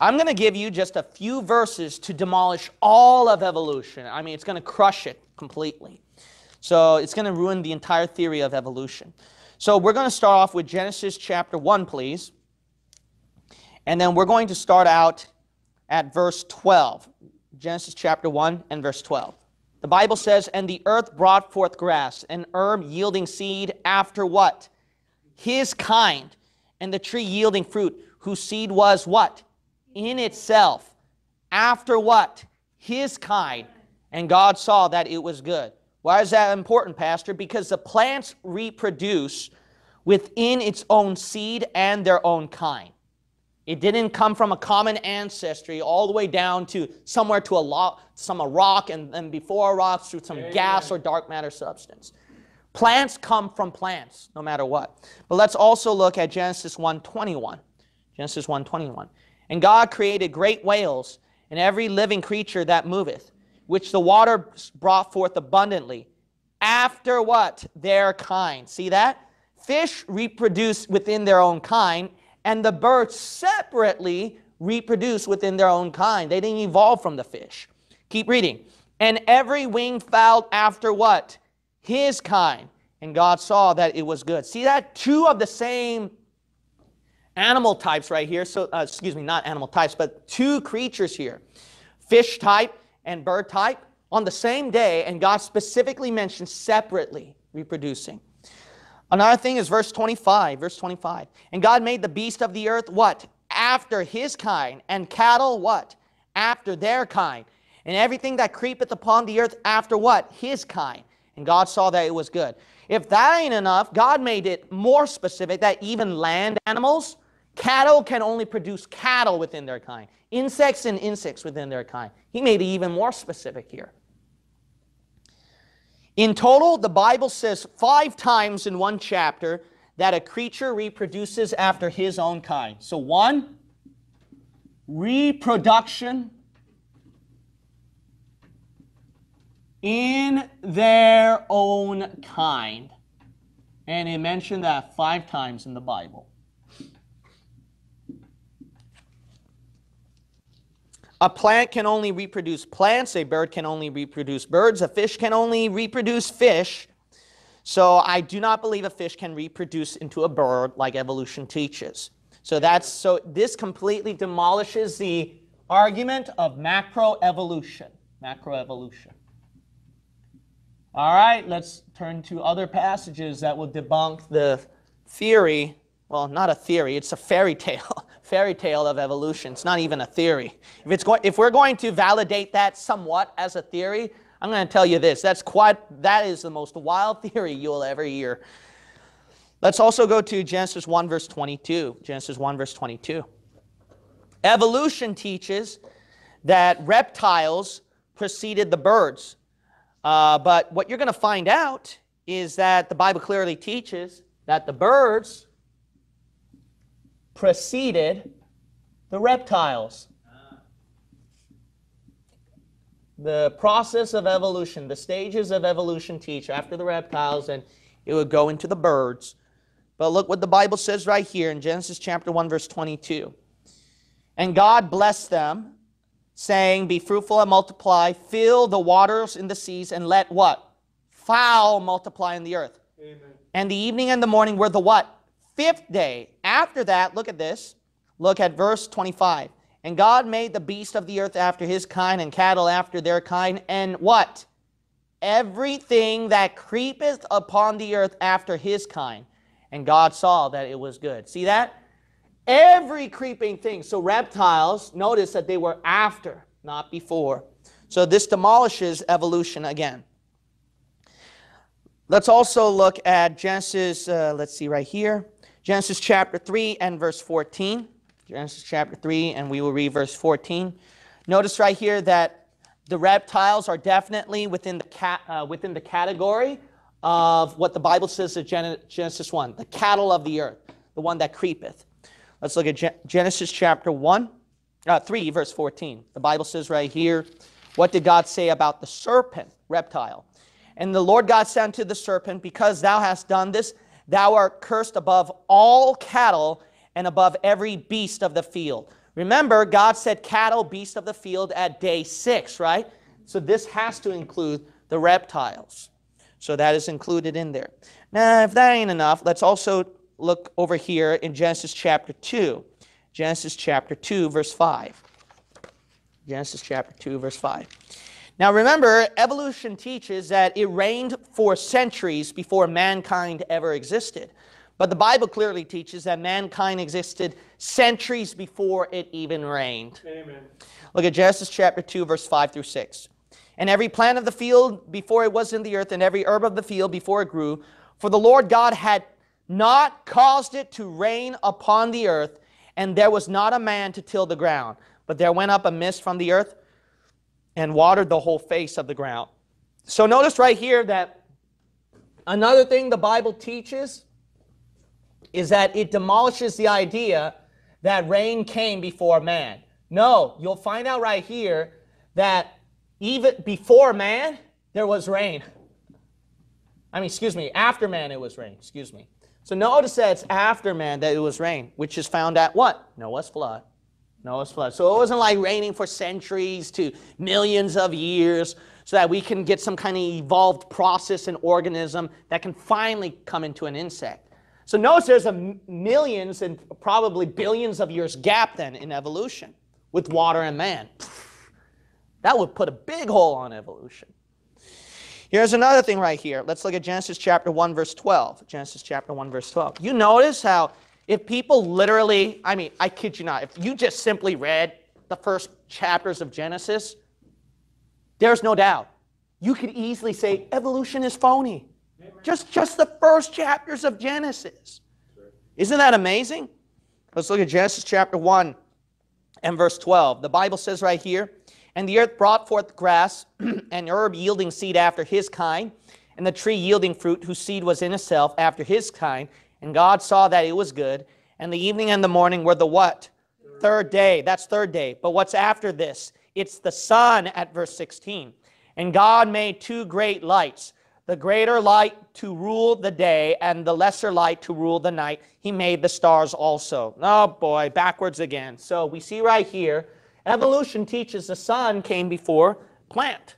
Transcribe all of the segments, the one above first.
I'm going to give you just a few verses to demolish all of evolution. I mean, it's going to crush it completely. So it's going to ruin the entire theory of evolution. So we're going to start off with Genesis chapter 1, please. And then we're going to start out at verse 12. Genesis chapter 1 and verse 12. The Bible says, And the earth brought forth grass, and herb yielding seed after what? His kind, and the tree yielding fruit, whose seed was what? In itself. After what? His kind. And God saw that it was good. Why is that important, Pastor? Because the plants reproduce within its own seed and their own kind. It didn't come from a common ancestry all the way down to somewhere to a, lo- some a rock and then before a rock through some Amen. gas or dark matter substance. Plants come from plants, no matter what. But let's also look at Genesis 1.21. Genesis 1.21. And God created great whales and every living creature that moveth, which the water brought forth abundantly, after what? Their kind. See that? Fish reproduce within their own kind, and the birds separately reproduce within their own kind. They didn't evolve from the fish. Keep reading. And every winged fowl after what? His kind. And God saw that it was good. See that? Two of the same animal types right here. So, uh, excuse me, not animal types, but two creatures here fish type and bird type on the same day, and God specifically mentioned separately reproducing. Another thing is verse 25, verse 25. And God made the beast of the earth what? After his kind, and cattle what? After their kind. And everything that creepeth upon the earth after what? His kind. And God saw that it was good. If that ain't enough, God made it more specific that even land animals, cattle can only produce cattle within their kind, insects and insects within their kind. He made it even more specific here. In total, the Bible says five times in one chapter that a creature reproduces after his own kind. So, one, reproduction in their own kind. And it mentioned that five times in the Bible. A plant can only reproduce plants, a bird can only reproduce birds, a fish can only reproduce fish. So I do not believe a fish can reproduce into a bird like evolution teaches. So that's so this completely demolishes the argument of macroevolution. Macroevolution. All right, let's turn to other passages that will debunk the theory. Well, not a theory, it's a fairy tale fairy tale of evolution. It's not even a theory. If, it's if we're going to validate that somewhat as a theory, I'm going to tell you this. That's quite, that is the most wild theory you'll ever hear. Let's also go to Genesis 1, verse 22. Genesis 1, verse 22. Evolution teaches that reptiles preceded the birds. Uh, but what you're going to find out is that the Bible clearly teaches that the birds preceded the reptiles. The process of evolution, the stages of evolution teach after the reptiles, and it would go into the birds. But look what the Bible says right here in Genesis chapter 1, verse 22. And God blessed them, saying, Be fruitful and multiply, fill the waters in the seas, and let what? Fowl multiply in the earth. Amen. And the evening and the morning were the what? Fifth day. After that, look at this. Look at verse 25. And God made the beast of the earth after his kind, and cattle after their kind, and what? Everything that creepeth upon the earth after his kind. And God saw that it was good. See that? Every creeping thing. So reptiles, notice that they were after, not before. So this demolishes evolution again. Let's also look at Genesis, uh, let's see right here. Genesis chapter 3 and verse 14. Genesis chapter 3, and we will read verse 14. Notice right here that the reptiles are definitely within the, cat, uh, within the category of what the Bible says in Genesis 1, the cattle of the earth, the one that creepeth. Let's look at Genesis chapter 1, uh, 3, verse 14. The Bible says right here, what did God say about the serpent, reptile? And the Lord God said unto the serpent, Because thou hast done this, Thou art cursed above all cattle and above every beast of the field. Remember, God said cattle, beast of the field at day six, right? So this has to include the reptiles. So that is included in there. Now, if that ain't enough, let's also look over here in Genesis chapter 2. Genesis chapter 2, verse 5. Genesis chapter 2, verse 5. Now remember, evolution teaches that it rained for centuries before mankind ever existed. But the Bible clearly teaches that mankind existed centuries before it even rained. Amen. Look at Genesis chapter 2, verse 5 through 6. And every plant of the field before it was in the earth, and every herb of the field before it grew, for the Lord God had not caused it to rain upon the earth, and there was not a man to till the ground. But there went up a mist from the earth and watered the whole face of the ground. So notice right here that another thing the Bible teaches is that it demolishes the idea that rain came before man. No, you'll find out right here that even before man, there was rain. I mean, excuse me, after man it was rain, excuse me. So notice that it's after man that it was rain, which is found at what? Noah's flood. Noah's flood. So it wasn't like raining for centuries to millions of years so that we can get some kind of evolved process and organism that can finally come into an insect. So notice there's a millions and probably billions of years gap then in evolution with water and man. That would put a big hole on evolution. Here's another thing right here. Let's look at Genesis chapter 1 verse 12. Genesis chapter 1 verse 12. You notice how if people literally, I mean, I kid you not, if you just simply read the first chapters of Genesis, there's no doubt. You could easily say evolution is phony. Just, just the first chapters of Genesis. Isn't that amazing? Let's look at Genesis chapter 1 and verse 12. The Bible says right here, And the earth brought forth grass, and herb yielding seed after his kind, and the tree yielding fruit whose seed was in itself after his kind. And God saw that it was good. And the evening and the morning were the what? Third day. That's third day. But what's after this? It's the sun at verse 16. And God made two great lights the greater light to rule the day and the lesser light to rule the night. He made the stars also. Oh boy, backwards again. So we see right here, evolution teaches the sun came before plant.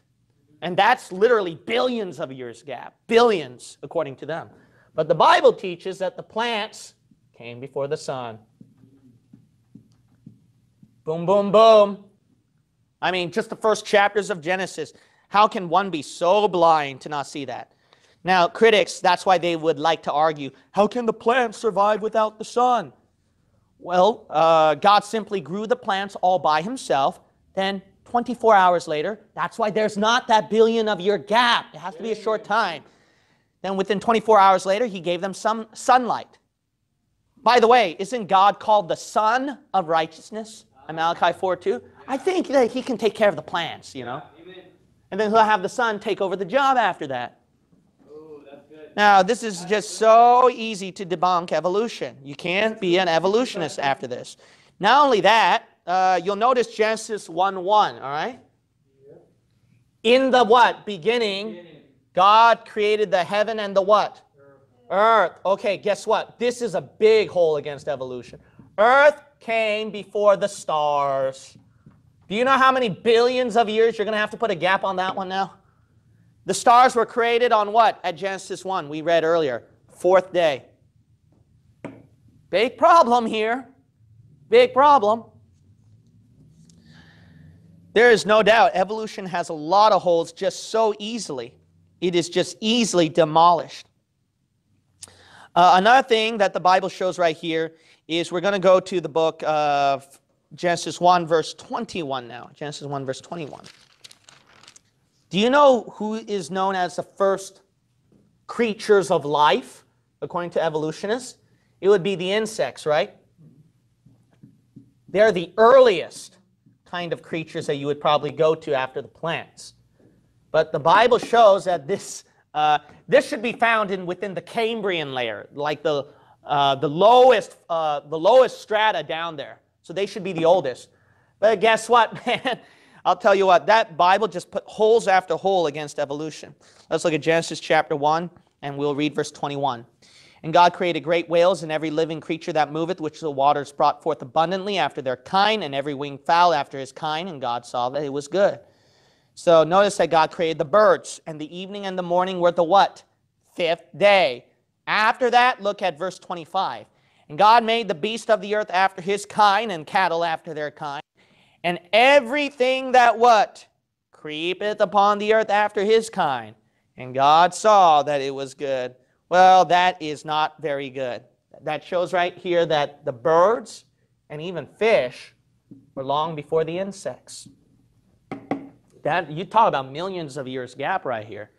And that's literally billions of years gap, billions according to them. But the Bible teaches that the plants came before the sun. Boom, boom, boom. I mean, just the first chapters of Genesis. How can one be so blind to not see that? Now, critics, that's why they would like to argue how can the plants survive without the sun? Well, uh, God simply grew the plants all by himself. Then, 24 hours later, that's why there's not that billion of year gap. It has to be a short time. Then, within 24 hours later, he gave them some sunlight. By the way, isn't God called the Sun of Righteousness? In Malachi 4 2. I think that he can take care of the plants, you know. And then he'll have the son take over the job after that. now, this is just so easy to debunk evolution. You can't be an evolutionist after this. Not only that, uh, you'll notice Genesis 1 1, all right? In the what? Beginning, God created the heaven and the what? Earth. Okay, guess what? This is a big hole against evolution. Earth came before the stars. Do you know how many billions of years you're going to have to put a gap on that one now? The stars were created on what? At Genesis 1, we read earlier. Fourth day. Big problem here. Big problem. There is no doubt evolution has a lot of holes just so easily. It is just easily demolished. Uh, another thing that the Bible shows right here is we're going to go to the book of Genesis 1, verse 21 now. Genesis 1, verse 21. Do you know who is known as the first creatures of life, according to evolutionists? It would be the insects, right? They're the earliest kind of creatures that you would probably go to after the plants. But the Bible shows that this, uh, this should be found in within the Cambrian layer, like the, uh, the, lowest, uh, the lowest strata down there. So they should be the oldest. But guess what, man? I'll tell you what, that Bible just put holes after hole against evolution. Let's look at Genesis chapter 1, and we'll read verse 21. And God created great whales and every living creature that moveth, which the waters brought forth abundantly after their kind, and every winged fowl after his kind. And God saw that it was good. So notice that God created the birds, and the evening and the morning were the what? Fifth day. After that, look at verse 25. And God made the beast of the earth after his kind, and cattle after their kind, and everything that what? Creepeth upon the earth after his kind. And God saw that it was good. Well, that is not very good. That shows right here that the birds and even fish were long before the insects. That you talk about millions of years gap right here.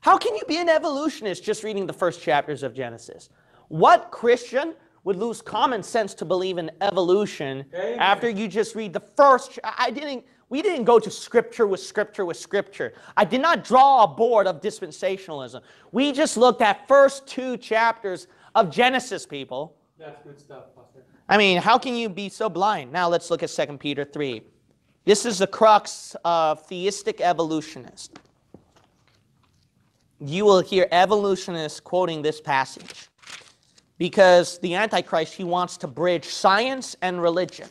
How can you be an evolutionist just reading the first chapters of Genesis? What Christian would lose common sense to believe in evolution Amen. after you just read the first I didn't we didn't go to scripture with scripture with scripture. I did not draw a board of dispensationalism. We just looked at first two chapters of Genesis, people. That's good stuff, Pastor. I mean, how can you be so blind? Now let's look at 2 Peter 3. This is the crux of theistic evolutionists. You will hear evolutionists quoting this passage because the Antichrist, he wants to bridge science and religion.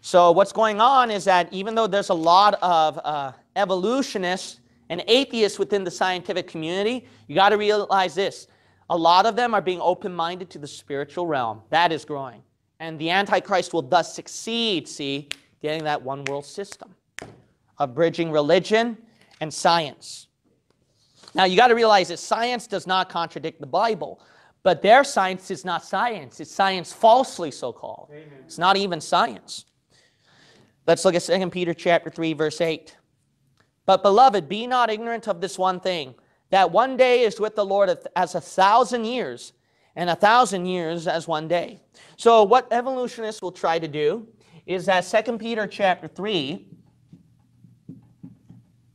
So what's going on is that even though there's a lot of uh, evolutionists and atheists within the scientific community, you got to realize this. A lot of them are being open-minded to the spiritual realm. That is growing. And the Antichrist will thus succeed, see, getting that one world system of bridging religion and science. Now, you got to realize that science does not contradict the Bible, but their science is not science. It's science falsely so called. It's not even science. Let's look at 2 Peter chapter 3 verse 8. But beloved, be not ignorant of this one thing, that one day is with the Lord as a thousand years, and a thousand years as one day. So what evolutionists will try to do is that 2 Peter chapter 3,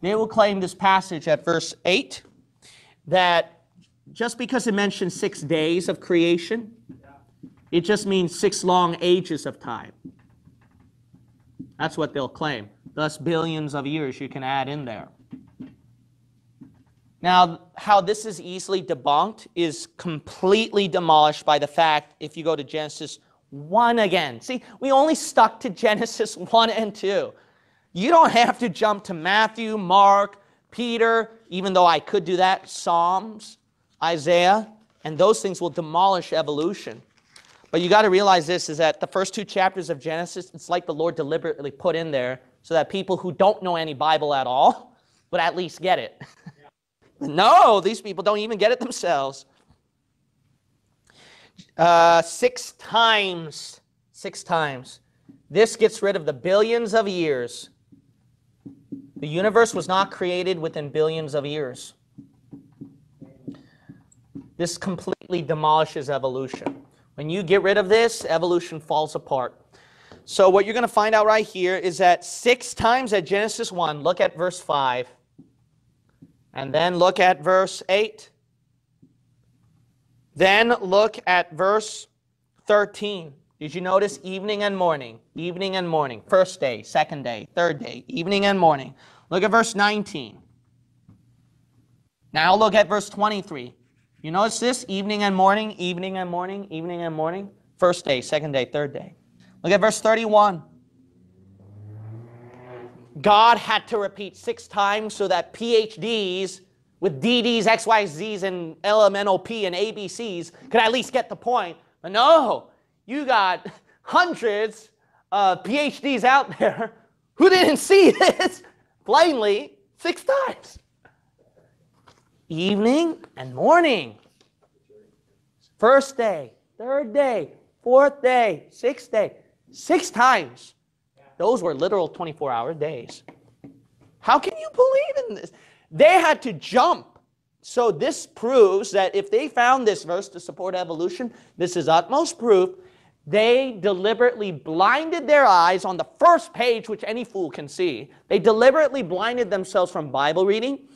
they will claim this passage at verse 8 that just because it mentions six days of creation, it just means six long ages of time. That's what they'll claim. Thus, billions of years you can add in there. Now, how this is easily debunked is completely demolished by the fact if you go to Genesis 1 again. See, we only stuck to Genesis 1 and 2. You don't have to jump to Matthew, Mark, Peter, even though I could do that, Psalms, Isaiah, and those things will demolish evolution. But you got to realize this is that the first two chapters of Genesis, it's like the Lord deliberately put in there so that people who don't know any Bible at all would at least get it. No, these people don't even get it themselves. Uh, six times, six times. This gets rid of the billions of years. The universe was not created within billions of years. This completely demolishes evolution. When you get rid of this, evolution falls apart. So what you're going to find out right here is that six times at Genesis 1, look at verse 5, and then look at verse 8, then look at verse 13. Did you notice evening and morning? Evening and morning. First day, second day, third day, evening and morning. Look at verse 19. Now look at verse 23. You notice this? Evening and morning, evening and morning, evening and morning. First day, second day, third day. Look at verse 31. God had to repeat six times so that PhDs with DDs, XYZs, and LMNOP and ABCs could at least get the point. But no, you got hundreds of PhDs out there who didn't see this plainly six times. Evening and morning. First day, third day, fourth day, sixth day. Six times. Those were literal 24 hour days. How can you believe in this? They had to jump. So this proves that if they found this verse to support evolution, this is utmost proof. They deliberately blinded their eyes on the first page, which any fool can see. They deliberately blinded themselves from Bible reading,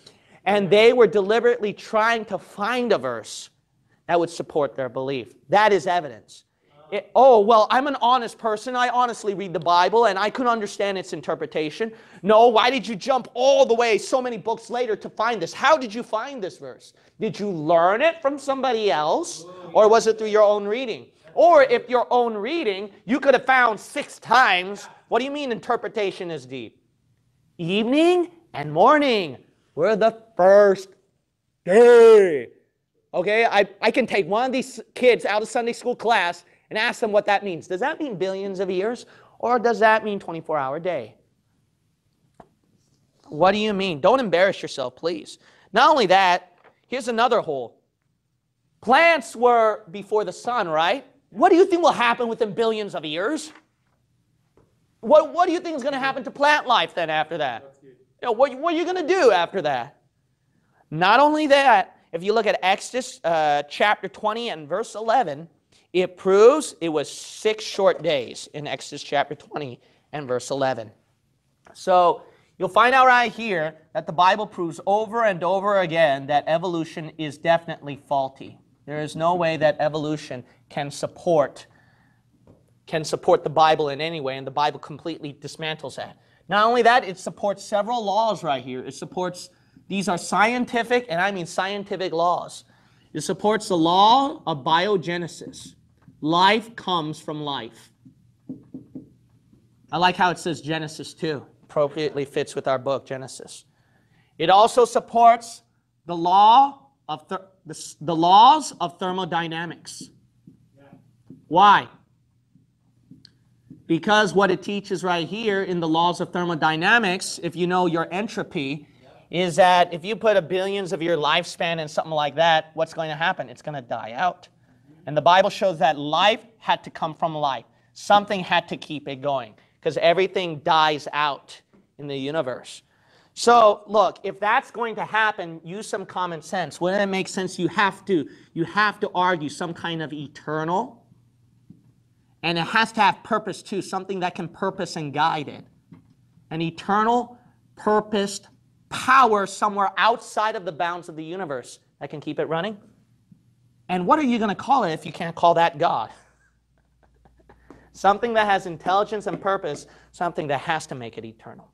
and they were deliberately trying to find a verse that would support their belief. That is evidence. It, oh, well, I'm an honest person. I honestly read the Bible and I couldn't understand its interpretation. No, why did you jump all the way so many books later to find this? How did you find this verse? Did you learn it from somebody else? Or was it through your own reading? Or if your own reading, you could have found six times. What do you mean interpretation is deep? Evening and morning were the first day. Okay, I, I can take one of these kids out of Sunday school class and ask them what that means. Does that mean billions of years? Or does that mean 24 hour day? What do you mean? Don't embarrass yourself, please. Not only that, here's another hole. Plants were before the sun, right? What do you think will happen within billions of years? What, what do you think is going to happen to plant life then after that? You know, what, what are you going to do after that? Not only that, if you look at Exodus uh, chapter 20 and verse 11, it proves it was six short days in Exodus chapter 20 and verse 11. So You'll find out right here that the Bible proves over and over again that evolution is definitely faulty. There is no way that evolution can support can support the Bible in any way, and the Bible completely dismantles that. Not only that, it supports several laws right here. It supports these are scientific, and I mean scientific laws. It supports the law of biogenesis. Life comes from life. I like how it says Genesis too appropriately fits with our book, Genesis. It also supports the law of the, the laws of thermodynamics. Why? Because what it teaches right here in the laws of thermodynamics, if you know your entropy, is that if you put a billions of your lifespan in something like that, what's going to happen? It's going to die out. And the Bible shows that life had to come from life. Something had to keep it going because everything dies out in the universe. So, look, if that's going to happen, use some common sense. Wouldn't it make sense? You have to, you have to argue some kind of eternal, and it has to have purpose too, something that can purpose and guide it. An eternal, purposed power somewhere outside of the bounds of the universe that can keep it running. And what are you going to call it if you can't call that God? something that has intelligence and purpose, something that has to make it eternal.